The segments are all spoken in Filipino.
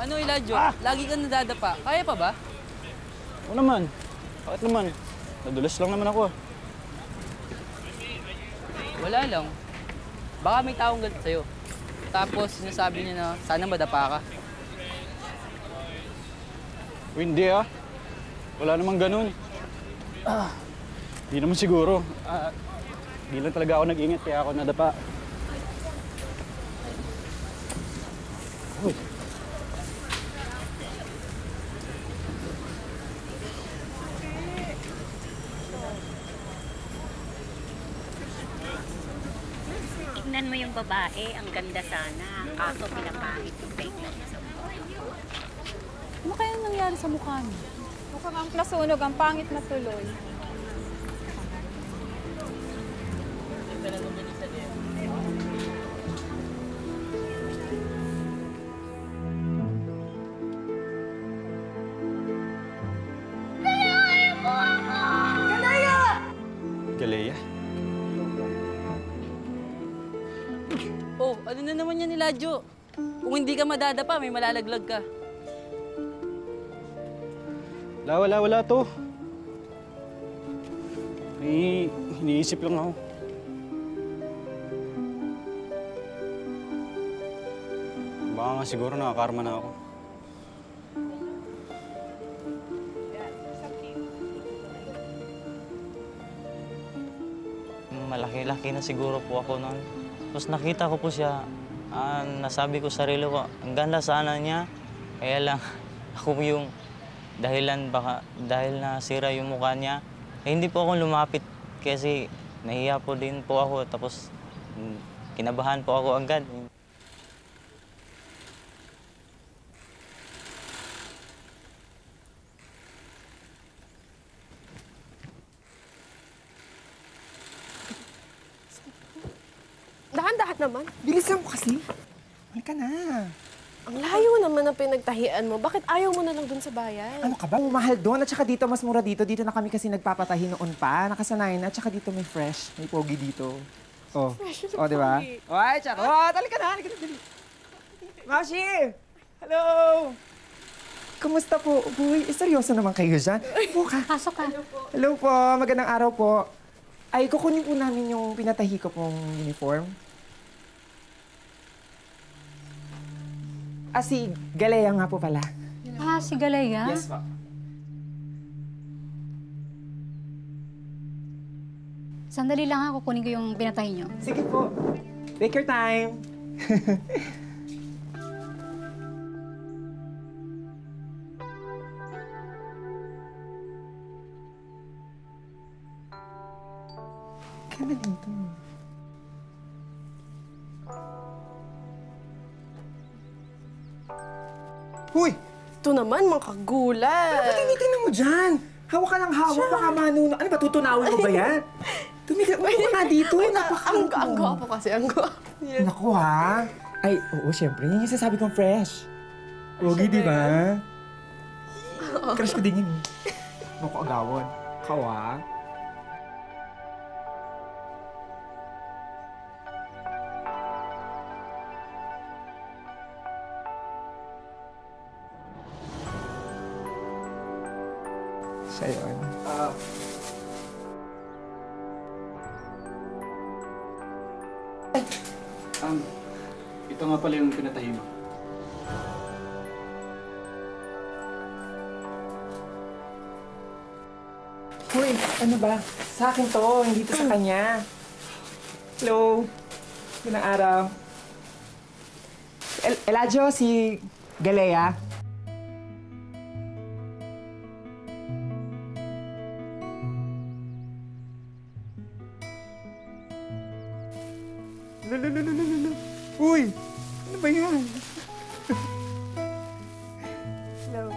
Ano, Elijah? Lagi kang nadadapa. Kaya pa ba? Oo naman. Bakit naman? Nadulas lang naman ako ah. Wala lang. Baka may taong galit sa'yo. Tapos sinasabi niya na sana madapa ka. O hindi ah. Wala namang ganun. Ah, di naman siguro. Ah, lang talaga ako nag-ingat kaya ako nadapa. Uy. Tignan mo yung babae, ang ganda sana. Kaso pinapangit yung fake lang niya sa buhay. Ano kaya nangyari sa mukha mo? Mukhang ang nasunog, ang pangit na tuloy. Galea. Elijah? Kung hindi ka madadapa, may malalaglag ka. Wala, wala, wala to. May iniisip lang ako. Baka nga siguro nakakarma na ako. Malaki-laki na siguro po ako noon. Tapos nakita ko po siya, ah, nasabi ko sa sarili ko, ang ganda sana niya. Kaya lang, ako yung dahilan baka dahil na sira yung mukha niya. Eh, hindi po ako lumapit kasi nahiya po din po ako. Tapos mm, kinabahan po ako agad. Naman. Bilisan mo kasi. Halika na. Ang layo naman ng pinagtahian mo. Bakit ayaw mo na lang dun sa bayan? Ano ka ba? Mahal doon. At saka dito, mas mura dito. Dito na kami kasi nagpapatahi noon pa. Nakasanayan na. At saka dito may fresh. May pogi dito. Oh. Fresh Oh, di ba? Oh, ay, charot. Halika na. Halika na. Dali. Maushi! Hello! Kumusta po? Uy, eh, seryoso naman kayo dyan. Po ka. Pasok ka. Hello po. Magandang araw po. Ay, kukunin po namin yung pinatahi ko pong uniform. Ah, si Galea nga po pala. Ah, si Galea? Yes po. Sandali lang ha, kukunin ko yung pinatay niyo. Sige po. Take your time. Kaya na Huy! Ito naman, mga kagulat. Ba't tinitingnan mo dyan? Hawak ka ng hawak, baka manuno. Ano ba, tutunawin mo ba yan? Tumiga, upo ka nga dito. ang, Napaka- ang gwapo kasi, ang gwapo. Naku ha. Ay, oo, syempre. Yan yung sasabi kong fresh. Pogi, di ba? Crush ko din yun eh. Naku, agawon. Kawa. Siya yun. Um, ito nga pala yung pinatahi mo. Hoy, ano ba? Sa akin to, hindi to sa kanya. Hello. Magandang araw. El Eladio, si Galea. No, no, no, no, no, no, no. Uy! Ano ba yan? Hello.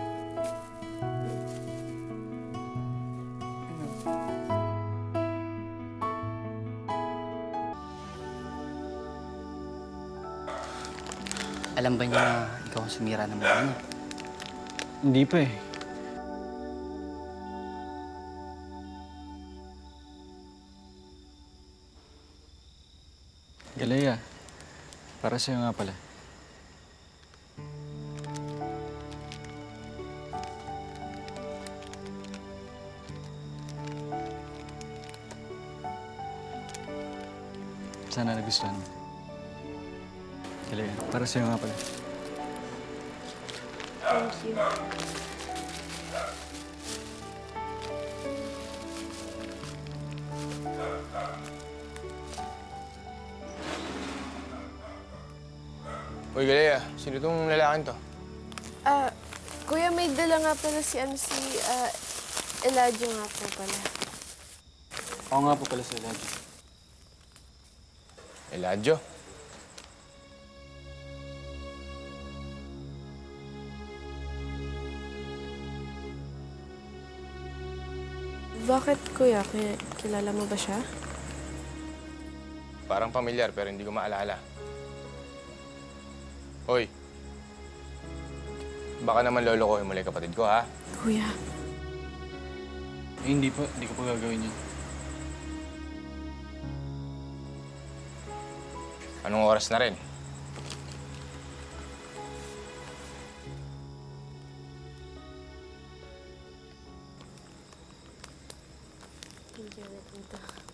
Alam ba niya na ikaw ang sumira ng mukha niya? Hindi pa eh. Galea, para sa'yo nga pala. Sana nagustuhan mo. Galea, para sa'yo nga pala. Thank you. Uy, Galea, sino tong lalaking to? Ah, kuya, may dala nga pala si ano si ah, Eladio nga po pala. Ako nga po pala sa Elijah. Eladio. Bakit kuya? Ki- kilala mo ba siya? Parang pamilyar pero hindi ko maalala. Hoy. Baka naman lolo ko muli kapatid ko, ha? Kuya. Eh, hindi pa. Hindi ko pa gagawin yun. Anong oras na rin? Thank you, Natito.